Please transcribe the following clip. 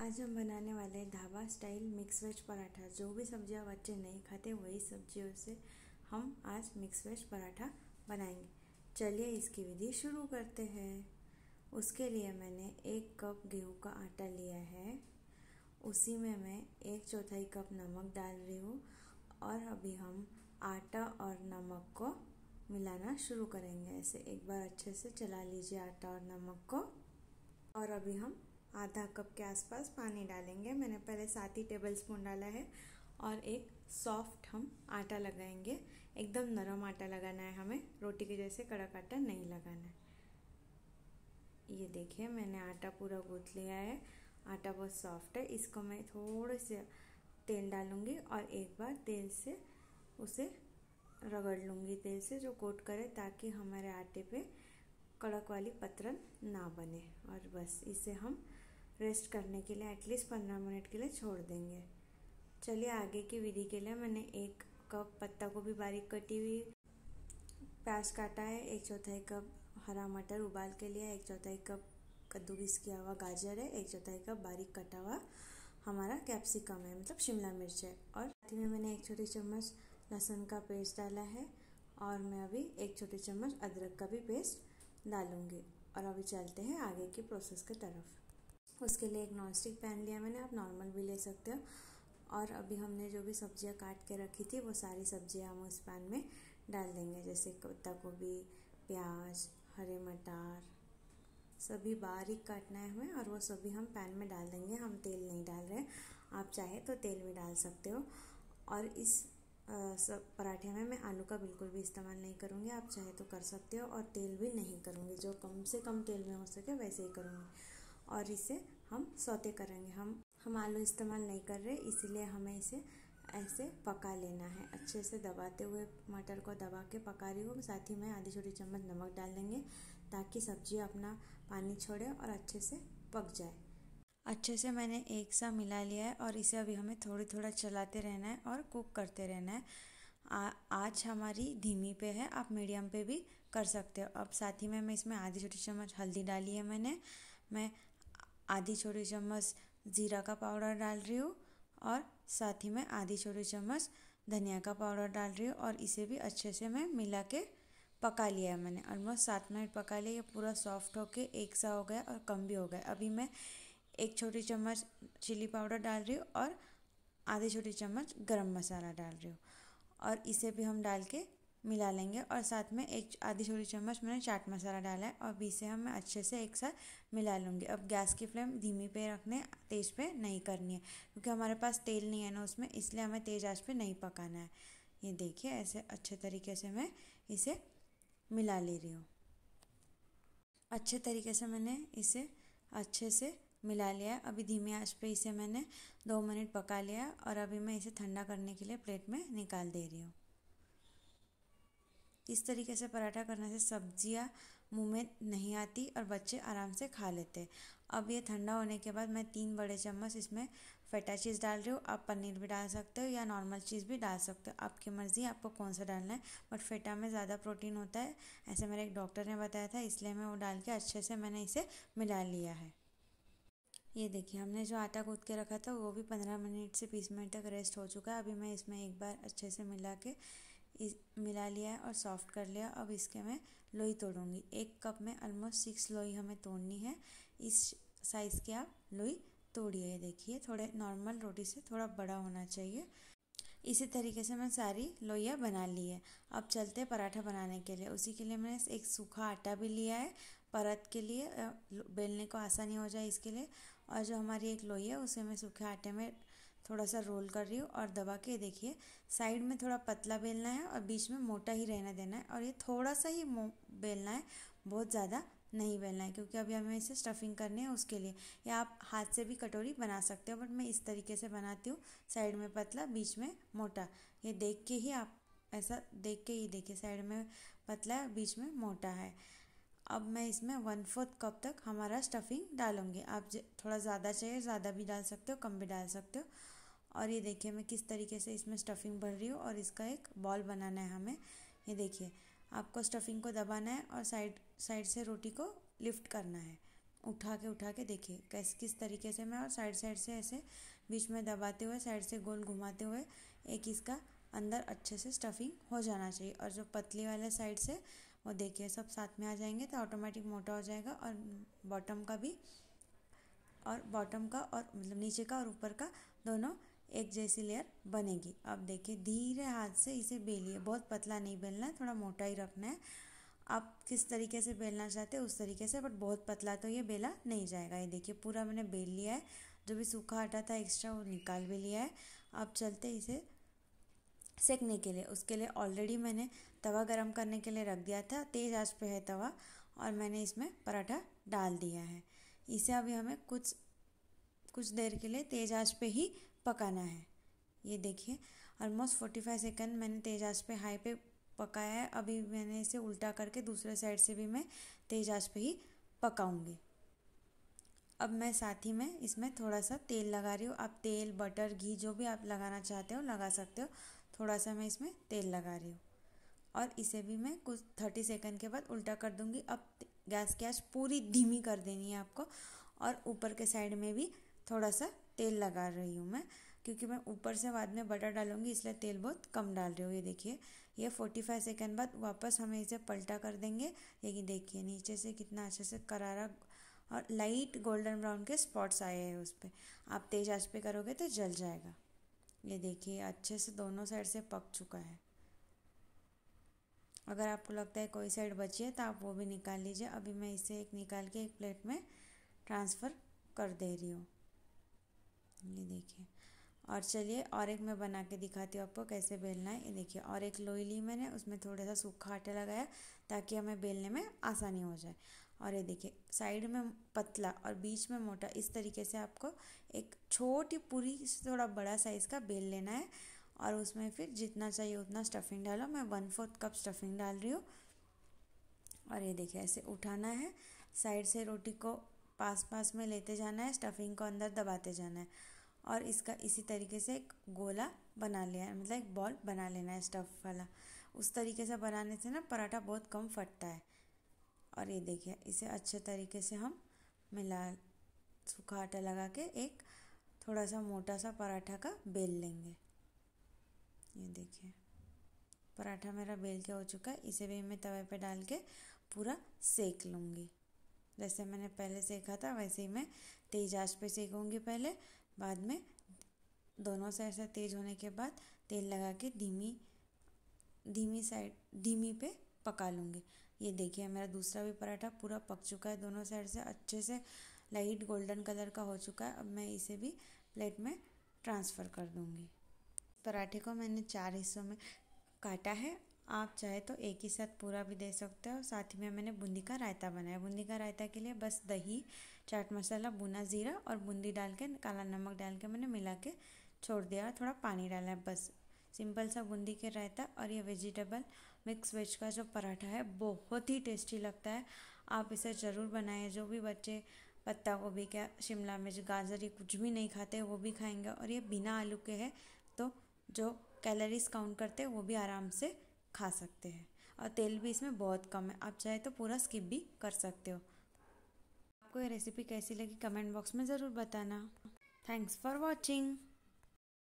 आज हम बनाने वाले dhaba style mix veg paratha. जो भी सब्ज़ियाँ बच्चे नहीं खाते, वही सब्जियों से हम आज मिक्स वेज पराठा बनाएँगे। चलिए इसकी विधि शुरू करते हैं। उसके लिए मैंने एक कप गेहूँ का आटा लिया है। उसी में मैं एक चौथाई कप नमक डाल रही हूँ और अभी हम आटा और नमक को मिलाना शुरू करेंगे। ऐसे एक बार अच्छे से चला लीजिए आटा और नमक को। और अभी हम आधा कप के आसपास पानी डालेंगे। मैंने पहले सात ही टेबल स्पून डाला है और एक सॉफ्ट हम आटा लगाएँगे। एकदम नरम आटा लगाना है हमें। रोटी के जैसे कड़क आटा नहीं लगाना है। ये देखिए, मैंने आटा पूरा गूँथ लिया है। आटा बहुत सॉफ्ट है। इसको मैं थोड़े से तेल डालूँगी और एक बार तेल से उसे रगड़ लूँगी। तेल से जो कोट करे ताकि हमारे आटे पे कड़क वाली पतरन ना बने। और बस इसे हम रेस्ट करने के लिए एटलीस्ट पंद्रह मिनट के लिए छोड़ देंगे। चलिए आगे की विधि के लिए मैंने एक कप पत्ता गोभी बारीक कटी हुई, प्याज काटा है, एक चौथाई कप हरा मटर उबाल के लिए एक चौथाई कप कद्दूकस किया हुआ गाजर है, एक चौथाई कप बारीक कटा हुआ हमारा कैप्सिकम है मतलब शिमला मिर्च है। और साथ में मैंने एक छोटी चम्मच लहसुन का पेस्ट डाला है और मैं अभी एक छोटी चम्मच अदरक का भी पेस्ट डालूँगी। और अभी चलते हैं आगे की प्रोसेस की तरफ़। उसके लिए एक नॉन स्टिक पैन लिया मैंने, आप नॉर्मल भी ले सकते हो। और अभी हमने जो भी सब्ज़ियाँ काट के रखी थी, वो सारी सब्ज़ियाँ हम उस पैन में डाल देंगे, जैसे पत्ता गोभी, प्याज, हरे मटर, सभी बारीक काटना है हमें और वो सभी हम पैन में डाल देंगे। हम तेल नहीं डाल रहे, आप चाहे तो तेल भी डाल सकते हो। और इस सब पराठे में मैं आलू का बिल्कुल भी इस्तेमाल नहीं करूँगी, आप चाहे तो कर सकते हो और तेल भी नहीं करूँगी। जो कम से कम तेल में हो सके वैसे ही करूँगी। और इसे हम सौते करेंगे। हम हम आलू इस्तेमाल नहीं कर रहे इसीलिए हमें इसे ऐसे पका लेना है। अच्छे से दबाते हुए मटर को दबा के पका रही हूँ। साथ ही में आधी छोटी चम्मच नमक डाल देंगे ताकि सब्ज़ी अपना पानी छोड़े और अच्छे से पक जाए। अच्छे से मैंने एक सा मिला लिया है और इसे अभी हमें थोड़ी थोड़ा चलाते रहना है और कुक करते रहना है। आ, आज हमारी धीमी पे है आप मीडियम पे भी कर सकते हो। अब साथ ही में मैं इसमें आधी छोटी चम्मच हल्दी डाली है मैंने। मैं आधी छोटी चम्मच ज़ीरा का पाउडर डाल रही हूँ और साथ ही में आधी छोटी चम्मच धनिया का पाउडर डाल रही हूँ और इसे भी अच्छे से मैं मिला के पका लिया है मैंने। ऑलमोस्ट सात मिनट पका लिया, ये पूरा सॉफ्ट होके एक सा हो गया और कम भी हो गया। अभी मैं एक छोटी चम्मच चिली पाउडर डाल रही हूँ और आधी छोटी चम्मच गरम मसाला डाल रही हूँ और इसे भी हम डाल के मिला लेंगे और साथ में एक आधी छोटी चम्मच मैंने चाट मसाला डाला है और बीस से हम अच्छे से एक साथ मिला लूँगी। अब गैस की फ्लेम धीमी पे रखने, तेज़ पे नहीं करनी है, क्योंकि हमारे पास तेल नहीं है ना उसमें, इसलिए हमें तेज़ आँच पे नहीं पकाना है। ये देखिए, ऐसे अच्छे तरीके से मैं इसे मिला ले रही हूँ। अच्छे तरीके से मैंने इसे अच्छे से मिला लिया है। अभी धीमी आँच पे इसे मैंने दो मिनट पका लिया और अभी मैं इसे ठंडा करने के लिए प्लेट में निकाल दे रही हूँ। इस तरीके से पराठा करने से सब्ज़ियाँ मुँह में नहीं आती और बच्चे आराम से खा लेते। अब ये ठंडा होने के बाद मैं तीन बड़े चम्मच इसमें फेटा चीज़ डाल रही हूँ। आप पनीर भी डाल सकते हो या नॉर्मल चीज़ भी डाल सकते हो। आपकी मर्ज़ी, आपको कौन सा डालना है। बट फेटा में ज़्यादा प्रोटीन होता है, ऐसे मेरे एक डॉक्टर ने बताया था, इसलिए मैं वो डाल के अच्छे से मैंने इसे मिला लिया है। ये देखिए, हमने जो आटा कूद के रखा था, वो भी पंद्रह मिनट से बीस मिनट तक रेस्ट हो चुका है। अभी मैं इसमें एक बार अच्छे से मिला के इस मिला लिया है और सॉफ्ट कर लिया। अब इसके मैं लोई तोड़ूँगी। एक कप में ऑलमोस्ट सिक्स लोई हमें तोड़नी है। इस साइज़ के आप लोई तोड़िए। देखिए, थोड़े नॉर्मल रोटी से थोड़ा बड़ा होना चाहिए। इसी तरीके से मैं सारी लोइयाँ बना ली है। अब चलते हैं पराठा बनाने के लिए। उसी के लिए मैंने एक सूखा आटा भी लिया है परत के लिए। बेलने को आसानी हो जाए इसके लिए। और जो हमारी एक लोई है, उसे मैं सूखे आटे में थोड़ा सा रोल कर रही हूँ और दबा के देखिए, साइड में थोड़ा पतला बेलना है और बीच में मोटा ही रहना देना है और ये थोड़ा सा ही बेलना है, बहुत ज़्यादा नहीं बेलना है क्योंकि अभी हमें इसे स्टफिंग करनी है उसके लिए। या आप हाथ से भी कटोरी बना सकते हो, बट मैं इस तरीके से बनाती हूँ, साइड में पतला, बीच में मोटा। ये देख के ही आप, ऐसा देख के ही देखिए, साइड में पतला, बीच में मोटा है। अब मैं इसमें वन फोर्थ कप तक हमारा स्टफिंग डालूँगी। आप थोड़ा ज़्यादा चाहिए, ज़्यादा भी डाल सकते हो, कम भी डाल सकते हो। और ये देखिए मैं किस तरीके से इसमें स्टफिंग भर रही हूँ और इसका एक बॉल बनाना है हमें। ये देखिए, आपको स्टफिंग को दबाना है और साइड साइड से रोटी को लिफ्ट करना है। उठा के उठा के देखिए कैसे, किस तरीके से मैं और साइड साइड से ऐसे बीच में दबाते हुए साइड से गोल घुमाते हुए एक इसका अंदर अच्छे से स्टफिंग हो जाना चाहिए। और जो पतली वाले साइड से वो देखिए, सब साथ में आ जाएँगे तो ऑटोमेटिक मोटा हो जाएगा और बॉटम का भी और बॉटम का और मतलब नीचे का और ऊपर का दोनों एक जैसी लेयर बनेगी। अब देखिए, धीरे हाथ से इसे बेलिए। बहुत पतला नहीं बेलना है, थोड़ा मोटा ही रखना है। आप किस तरीके से बेलना चाहते हैं उस तरीके से बट बहुत पतला तो ये बेला नहीं जाएगा। ये देखिए, पूरा मैंने बेल लिया है। जो भी सूखा आटा था एक्स्ट्रा वो निकाल भी लिया है। अब चलते इसे सेकने के लिए। उसके लिए ऑलरेडी मैंने तवा गरम करने के लिए रख दिया था, तेज़ आँच पे है तवा, और मैंने इसमें पराठा डाल दिया है। इसे अभी हमें कुछ कुछ देर के लिए तेज़ आँच पे ही पकाना है। ये देखिए ऑलमोस्ट फोर्टी फाइव सेकेंड मैंने तेज़ आँच पे हाई पे पकाया है। अभी मैंने इसे उल्टा करके दूसरे साइड से भी मैं तेज़ आँच पे ही पकाऊँगी। अब मैं साथ ही में इसमें थोड़ा सा तेल लगा रही हूँ। आप तेल बटर घी जो भी आप लगाना चाहते हो, लगा सकते हो। थोड़ा सा मैं इसमें तेल लगा रही हूँ। और इसे भी मैं कुछ थर्टी सेकंड के बाद उल्टा कर दूँगी। अब गैस की आँच पूरी धीमी कर देनी है आपको और ऊपर के साइड में भी थोड़ा सा तेल लगा रही हूँ मैं, क्योंकि मैं ऊपर से बाद में बटर डालूँगी, इसलिए तेल बहुत कम डाल रही हूँ। ये देखिए, ये फोर्टी फाइव सेकेंड बाद वापस हमें इसे पलटा कर देंगे। लेकिन देखिए, नीचे से कितना अच्छे से करारा और लाइट गोल्डन ब्राउन के स्पॉट्स आए हैं उस पर आप तेज आँच पे करोगे तो जल जाएगा। ये देखिए, अच्छे से दोनों साइड से पक चुका है। अगर आपको लगता है कोई साइड बची है तो आप वो भी निकाल लीजिए। अभी मैं इसे एक निकाल के एक प्लेट में ट्रांसफ़र कर दे रही हूँ। ये देखिए। और चलिए, और एक मैं बना के दिखाती हूँ आपको कैसे बेलना है। ये देखिए, और एक लोई ली मैंने, उसमें थोड़ा सा सूखा आटा लगाया ताकि हमें बेलने में आसानी हो जाए। और ये देखिए, साइड में पतला और बीच में मोटा, इस तरीके से आपको एक छोटी, पूरी थोड़ा बड़ा साइज़ का बेल लेना है। और उसमें फिर जितना चाहिए उतना स्टफिंग डालो। मैं वन फोर्थ कप स्टफिंग डाल रही हूँ। और ये देखिए, ऐसे उठाना है। साइड से रोटी को पास पास में लेते जाना है स्टफिंग को अंदर दबाते जाना है। और इसका, इसी तरीके से एक गोला बना लिया है मतलब एक बॉल बना लेना है स्टफ़ वाला। उस तरीके से बनाने से ना पराठा बहुत कम फटता है। और ये देखिए, इसे अच्छे तरीके से हम मिला, सूखा आटा लगा के एक थोड़ा सा मोटा सा पराठा का बेल लेंगे। ये देखिए। पराठा मेरा बेल के हो चुका है, इसे भी मैं तवे पे डाल के पूरा सेक लूँगी। जैसे मैंने पहले सेका था, वैसे ही मैं तेज़ आँच पे सेकूँगी पहले। बाद में दोनों साइड से तेज़ होने के बाद तेल लगा के धीमी धीमी साइड, धीमी पे पका लूँगी। ये देखिए, मेरा दूसरा भी पराठा पूरा पक चुका है दोनों साइड से, अच्छे से लाइट गोल्डन कलर का हो चुका है। अब मैं इसे भी प्लेट में ट्रांसफ़र कर दूँगी। पराठे को मैंने चार हिस्सों में काटा है। आप चाहे तो एक ही साथ पूरा भी दे सकते हो। साथ ही में मैंने बूंदी का रायता बनाया। बूंदी का रायता के लिए बस दही, चाट मसाला बुना ज़ीरा और बूंदी डाल के, काला नमक डाल के मैंने मिला के छोड़ दिया और थोड़ा पानी डाला है बस। सिंपल सा बूंदी के रायता और ये वेजिटेबल मिक्स वेज का जो पराठा है, बहुत ही टेस्टी लगता है। आप इसे ज़रूर बनाएँ। जो भी बच्चे पत्ता गोभी क्या, शिमला मिर्च, गाजर, ये कुछ भी नहीं खाते, वो भी खाएँगे और ये बिना आलू के है तो जो कैलोरीज काउंट करते हैं, वो भी आराम से खा सकते हैं। और तेल भी इसमें बहुत कम है। आप चाहे तो पूरा स्किप भी कर सकते हो। आपको ये रेसिपी कैसी लगी कमेंट बॉक्स में ज़रूर बताना। Thanks for watching